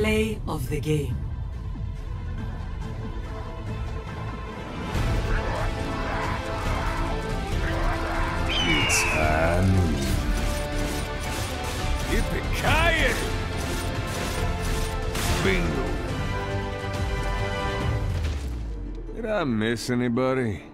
Play of the game. It's Halloween. Yippee-ki-yay! Bingo. Did I miss anybody?